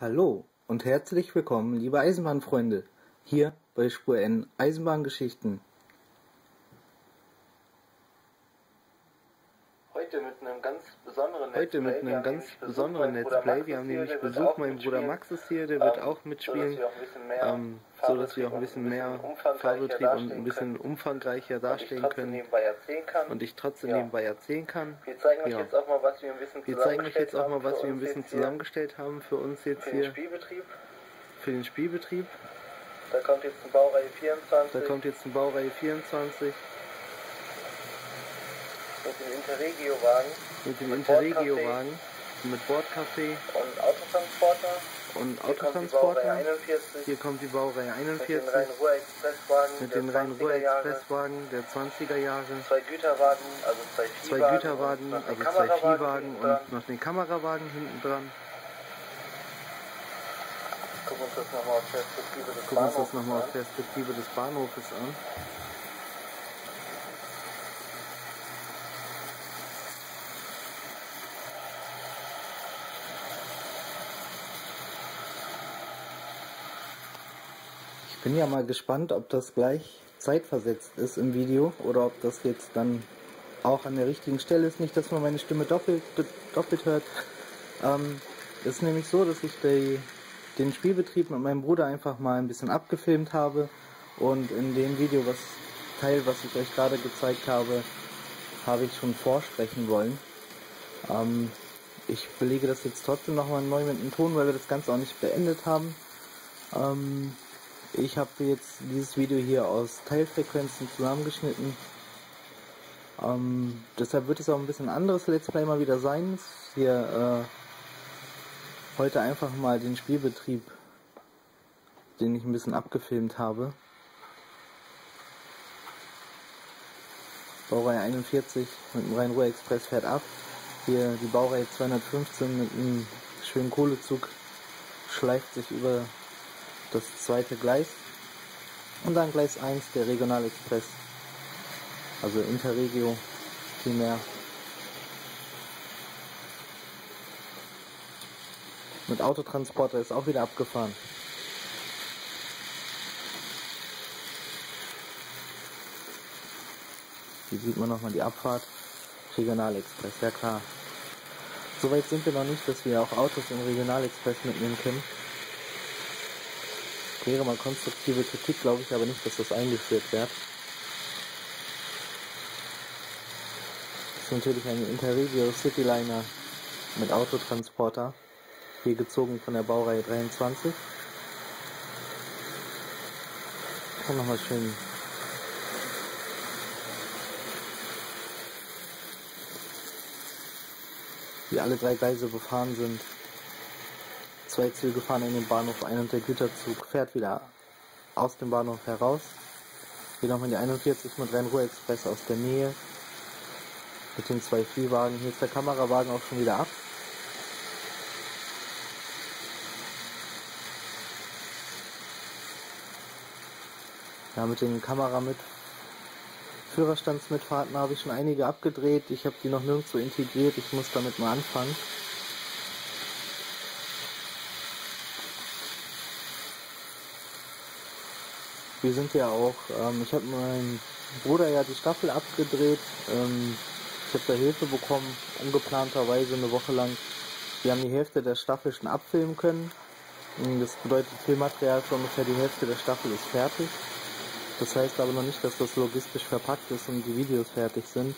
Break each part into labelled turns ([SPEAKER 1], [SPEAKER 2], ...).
[SPEAKER 1] Hallo und herzlich willkommen, liebe Eisenbahnfreunde, hier bei Spur N Eisenbahngeschichten.
[SPEAKER 2] Heute mit einem ganz besonderen
[SPEAKER 1] Heute mit einem ganz besonderen Let's Play. Wir haben nämlich Besuch, mein Bruder. Max ist hier, der wird auch mitspielen.
[SPEAKER 2] dass wir auch ein bisschen mehr
[SPEAKER 1] Ähm, so dass wir auch ein bisschen mehr Fahrbetrieb und ein bisschen umfangreicher
[SPEAKER 2] trotzdem
[SPEAKER 1] können und ich trotzdem nebenbei erzählen kann.
[SPEAKER 2] wir zeigen euch jetzt auch mal, was wir ein bisschen
[SPEAKER 1] Wir zeigen euch jetzt auch
[SPEAKER 2] zusammengestellt
[SPEAKER 1] mal, was
[SPEAKER 2] haben
[SPEAKER 1] wir
[SPEAKER 2] für
[SPEAKER 1] ein
[SPEAKER 2] uns
[SPEAKER 1] bisschen
[SPEAKER 2] jetzt hier
[SPEAKER 1] zusammengestellt haben für uns jetzt
[SPEAKER 2] Für den
[SPEAKER 1] hier
[SPEAKER 2] Spielbetrieb.
[SPEAKER 1] für den Spielbetrieb.
[SPEAKER 2] Da kommt jetzt ein Baureihe 24
[SPEAKER 1] Da kommt jetzt ein Baureihe 24
[SPEAKER 2] mit dem Interregio-Wagen
[SPEAKER 1] mit dem Interregio-Wagen, mit Bordcafé
[SPEAKER 2] und Autotransporter.
[SPEAKER 1] und
[SPEAKER 2] Hier kommt die Baureihe
[SPEAKER 1] Autotransporter.
[SPEAKER 2] 41
[SPEAKER 1] Hier kommt die Baureihe
[SPEAKER 2] mit den
[SPEAKER 1] 41
[SPEAKER 2] Rhein-Ruhr-Expresswagen
[SPEAKER 1] mit
[SPEAKER 2] der
[SPEAKER 1] den
[SPEAKER 2] 20er Jahre.
[SPEAKER 1] Rhein-Ruhr-Expresswagen der 20er Jahre.
[SPEAKER 2] Zwei Güterwagen, also zwei
[SPEAKER 1] Zwei
[SPEAKER 2] Viehwagen
[SPEAKER 1] Güterwagen,
[SPEAKER 2] und noch den
[SPEAKER 1] also zwei
[SPEAKER 2] Kamerawagen
[SPEAKER 1] Viehwagen
[SPEAKER 2] hinten dran.
[SPEAKER 1] und noch den Kamerawagen hinten dran.
[SPEAKER 2] Gucken uns das nochmal aus Perspektive des
[SPEAKER 1] Gucken uns das nochmal aus. Perspektive des Bahnhofes an. Bin ja mal gespannt, ob das gleich zeitversetzt ist im Video oder ob das jetzt dann auch an der richtigen Stelle ist. Nicht, dass man meine Stimme doppelt, doppelt hört. Ähm, es ist nämlich so, dass ich die, den Spielbetrieb mit meinem Bruder einfach mal ein bisschen abgefilmt habe und in dem Video, was Teil, was ich euch gerade gezeigt habe, habe ich schon vorsprechen wollen. Ähm, ich belege das jetzt trotzdem nochmal neu mit dem Ton, weil wir das Ganze auch nicht beendet haben. Ähm, ich habe jetzt dieses Video hier aus Teilfrequenzen zusammengeschnitten. Ähm, deshalb wird es auch ein bisschen anderes Let's Play mal wieder sein. Hier äh, heute einfach mal den Spielbetrieb, den ich ein bisschen abgefilmt habe. Baureihe 41 mit dem Rhein-Ruhr-Express fährt ab. Hier die Baureihe 215 mit einem schönen Kohlezug schleift sich über das zweite Gleis. Und dann Gleis 1 der Regionalexpress. Also Interregio primär. Mit Autotransporter ist auch wieder abgefahren. Hier sieht man nochmal die Abfahrt. Regionalexpress, ja klar. Soweit sind wir noch nicht, dass wir auch Autos im Regionalexpress mitnehmen können. Wäre mal konstruktive Kritik, glaube ich aber nicht, dass das eingeführt wird. Das ist natürlich ein Interregio Cityliner mit Autotransporter, hier gezogen von der Baureihe 23. Kann nochmal schön wie alle drei Gleise befahren sind. Zwei Züge fahren in den Bahnhof ein und der Güterzug fährt wieder aus dem Bahnhof heraus. Hier nochmal die 41 mit Rhein-Ruhr-Express aus der Nähe. Mit den zwei Viehwagen. Hier ist der Kamerawagen auch schon wieder ab. Ja, mit den Kamera mit Führerstandsmitfahrten habe ich schon einige abgedreht. Ich habe die noch nirgendwo integriert. Ich muss damit mal anfangen. Wir sind ja auch, ähm, ich habe meinem Bruder ja die Staffel abgedreht. Ähm, ich habe da Hilfe bekommen, ungeplanterweise eine Woche lang. Wir haben die Hälfte der Staffel schon abfilmen können. Das bedeutet, Filmmaterial für ungefähr die Hälfte der Staffel ist fertig. Das heißt aber noch nicht, dass das logistisch verpackt ist und die Videos fertig sind.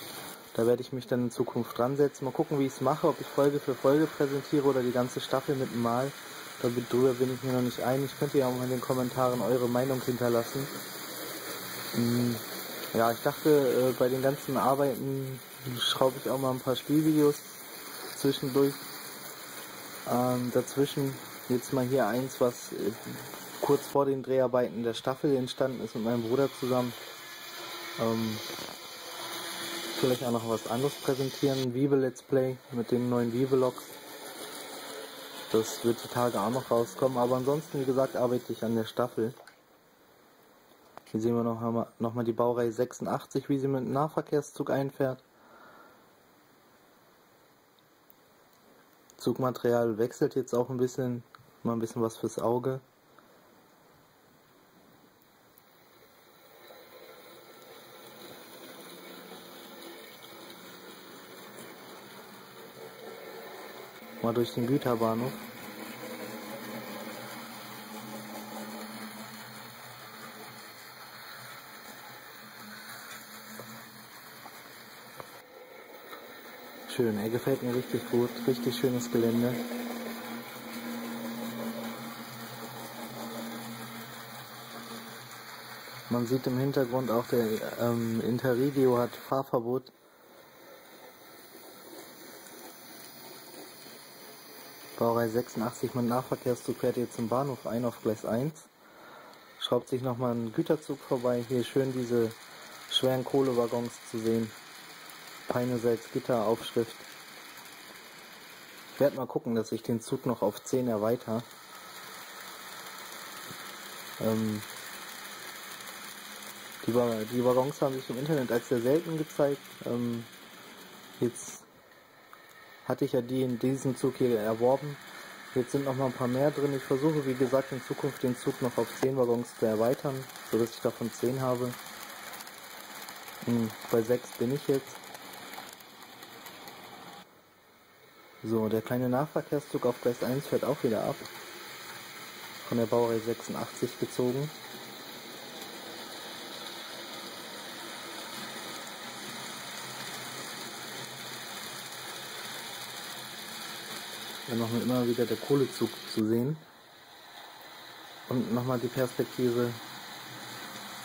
[SPEAKER 1] Da werde ich mich dann in Zukunft dran setzen. Mal gucken, wie ich es mache, ob ich Folge für Folge präsentiere oder die ganze Staffel mit einem Mal. Darüber bin ich mir noch nicht einig. Könnt ihr ja auch in den Kommentaren eure Meinung hinterlassen. Hm, Ja, ich dachte, äh, bei den ganzen Arbeiten schraube ich auch mal ein paar Spielvideos zwischendurch. Ähm, dazwischen jetzt mal hier eins, was äh, kurz vor den Dreharbeiten der Staffel entstanden ist mit meinem Bruder zusammen. Ähm, vielleicht auch noch was anderes präsentieren. Ein Vibe-Let's Play mit den neuen Vibe-Logs. Das wird die Tage auch noch rauskommen. Aber ansonsten, wie gesagt, arbeite ich an der Staffel. Hier sehen wir noch einmal, noch mal die Baureihe 86, wie sie mit dem Nahverkehrszug einfährt. Zugmaterial wechselt jetzt auch ein bisschen Mal ein bisschen was fürs Auge. Mal durch den Güterbahnhof. Schön, er gefällt mir richtig gut. Richtig schönes Gelände. Man sieht im Hintergrund auch, der ähm, Interregio hat Fahrverbot. Baureihe 86 mit Nahverkehrszug fährt jetzt zum Bahnhof ein auf Gleis 1. Schraubt sich nochmal ein Güterzug vorbei. Hier schön diese schweren Kohlewaggons zu sehen. Peine Salzgitter Aufschrift. Ich werde mal gucken, dass ich den Zug noch auf 10 erweitere. Ähm, die, Waggons haben sich im Internet als sehr selten gezeigt. Ähm, jetzt hatte ich ja die in diesem Zug hier erworben. Jetzt sind noch mal ein paar mehr drin. Ich versuche, wie gesagt, in Zukunft den Zug noch auf 10 Waggons zu erweitern, sodass ich davon 10 habe. Hm, bei 6 bin ich jetzt. So, der kleine Nahverkehrszug auf Gleis 1 fährt auch wieder ab. Von der Baureihe 86 gezogen. Dann nochmal immer wieder der Kohlezug zu sehen. Und nochmal die Perspektive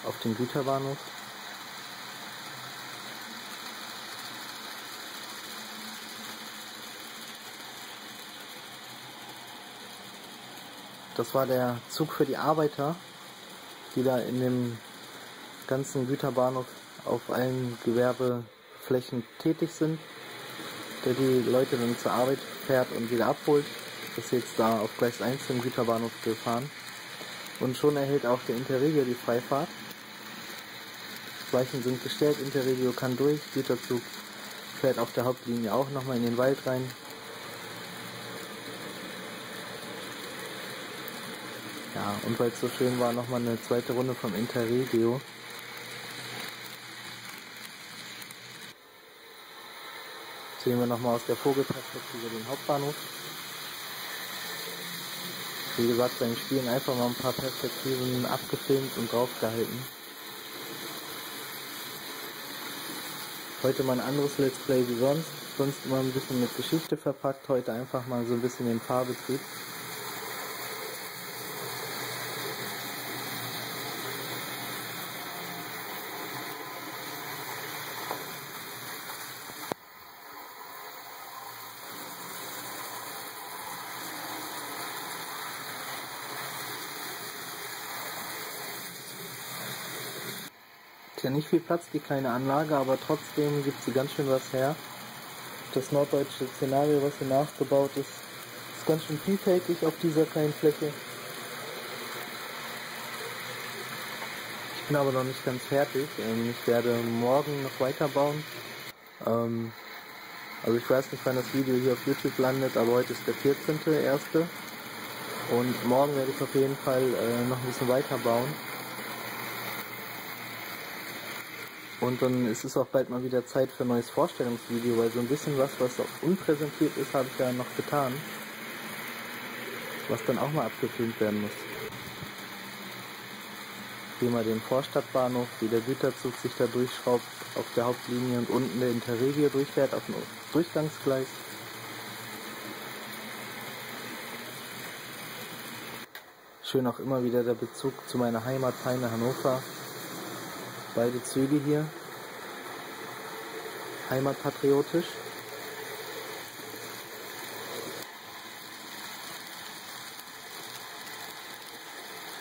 [SPEAKER 1] auf den Güterbahnhof. Das war der Zug für die Arbeiter, die da in dem ganzen Güterbahnhof auf allen Gewerbeflächen tätig sind, der die Leute dann zur Arbeit fährt und wieder abholt. Ist jetzt da auf Gleis 1 im Güterbahnhof gefahren. Und schon erhält auch der Interregio die Freifahrt. Weichen sind gestellt, Interregio kann durch, Güterzug fährt auf der Hauptlinie auch nochmal in den Wald rein, Ja, und weil es so schön war, nochmal eine zweite Runde vom Interregio. Sehen wir nochmal aus der Vogelperspektive den Hauptbahnhof. Wie gesagt, beim Spielen einfach mal ein paar Perspektiven abgefilmt und draufgehalten. Heute mal ein anderes Let's Play wie sonst. Sonst immer ein bisschen mit Geschichte verpackt. Heute einfach mal so ein bisschen den Fahrbetrieb. Ja nicht viel Platz, die kleine Anlage, aber trotzdem gibt sie ganz schön was her. Das norddeutsche Szenario, was hier nachgebaut ist, ist ganz schön vielfältig auf dieser kleinen Fläche. Ich bin aber noch nicht ganz fertig. Ähm, ich werde morgen noch weiterbauen. Ähm, also ich weiß nicht, wann das Video hier auf YouTube landet, aber heute ist der 14.1. Und morgen werde ich auf jeden Fall äh, noch ein bisschen weiterbauen. Und dann ist es auch bald mal wieder Zeit für ein neues Vorstellungsvideo, weil so ein bisschen was, was unpräsentiert ist, habe ich ja noch getan. Was dann auch mal abgefilmt werden muss. Hier mal den Vorstadtbahnhof, wie der Güterzug sich da durchschraubt auf der Hauptlinie und unten der Interregio durchfährt auf dem Durchgangsgleis. Schön auch immer wieder der Bezug zu meiner Heimat Peine Hannover. Beide Züge hier. Heimatpatriotisch.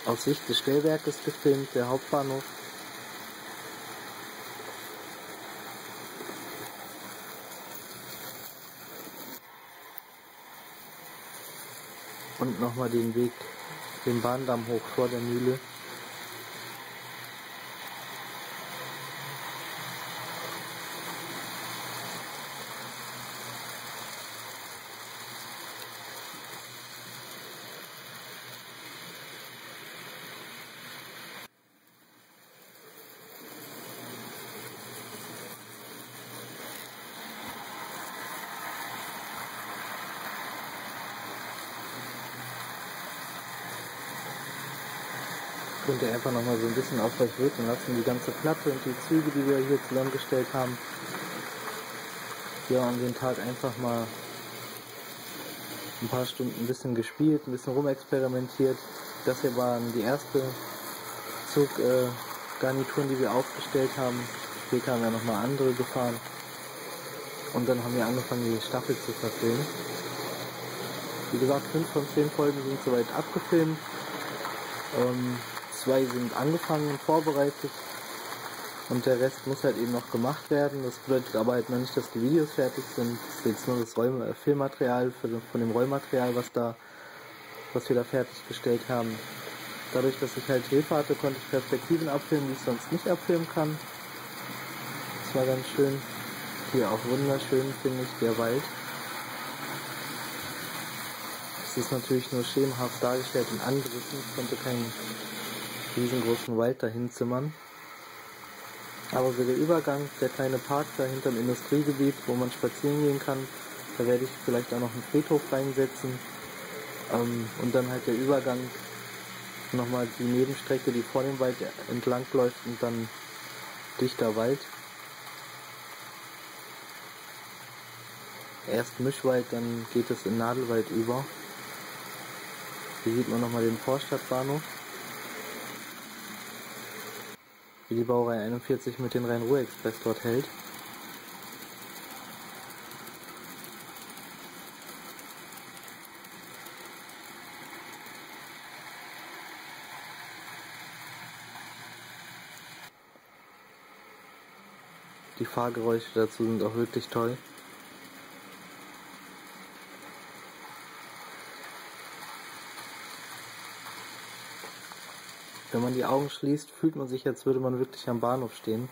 [SPEAKER 1] Aus Sicht des Stellwerkes gefilmt, der Hauptbahnhof. Und nochmal den Weg, den Bahndamm hoch vor der Mühle. Könnt ihr einfach nochmal so ein bisschen auf euch wirken lassen. Die ganze Platte und die Züge, die wir hier zusammengestellt haben. Ja, an den Tag einfach mal ein paar Stunden ein bisschen gespielt, ein bisschen rumexperimentiert. Das hier waren die erste Zuggarnituren, äh, die wir aufgestellt haben. Später haben wir nochmal andere gefahren. Und dann haben wir angefangen, die Staffel zu verfilmen. Wie gesagt, 5 von 10 Folgen sind soweit abgefilmt. Ähm, zwei sind angefangen und vorbereitet. Und der Rest muss halt eben noch gemacht werden. Das bedeutet aber halt noch nicht, dass die Videos fertig sind. Das ist jetzt nur das Roll äh, Filmmaterial den, von dem Rollmaterial, was da, was wir da fertiggestellt haben. Dadurch, dass ich halt Hilfe hatte, konnte ich Perspektiven abfilmen, die ich sonst nicht abfilmen kann. Das war ganz schön. Hier auch wunderschön, finde ich, der Wald. Es ist natürlich nur schemenhaft dargestellt und angerissen. Ich konnte keinen riesengroßen Wald dahin zimmern. Aber so der Übergang, der kleine Park da hinterm Industriegebiet, wo man spazieren gehen kann, da werde ich vielleicht auch noch einen Friedhof reinsetzen. Ähm, und dann halt der Übergang, nochmal die Nebenstrecke, die vor dem Wald entlang läuft und dann dichter Wald. Erst Mischwald, dann geht es in Nadelwald über. Hier sieht man nochmal den Vorstadtbahnhof. Wie die Baureihe 41 mit dem Rhein-Ruhr-Express dort hält. Die Fahrgeräusche dazu sind auch wirklich toll. Wenn man die Augen schließt, fühlt man sich, als würde man wirklich am Bahnhof stehen.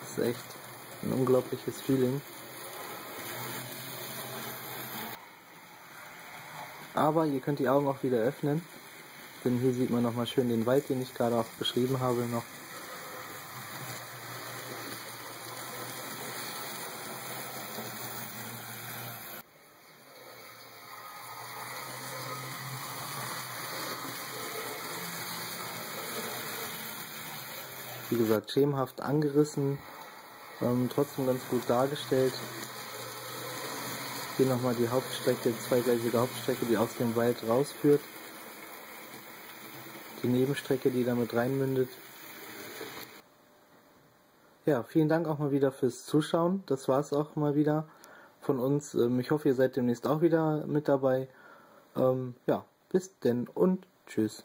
[SPEAKER 1] Das ist echt ein unglaubliches Feeling. Aber ihr könnt die Augen auch wieder öffnen, denn hier sieht man nochmal schön den Wald, den ich gerade auch beschrieben habe, noch wie gesagt, schemenhaft angerissen, ähm, trotzdem ganz gut dargestellt. Hier nochmal die Hauptstrecke, zweigleisige Hauptstrecke, die aus dem Wald rausführt. Die Nebenstrecke, die damit reinmündet. Ja, vielen Dank auch mal wieder fürs Zuschauen. Das war es auch mal wieder von uns. Ähm, ich hoffe, ihr seid demnächst auch wieder mit dabei. Ähm, ja, bis denn und tschüss.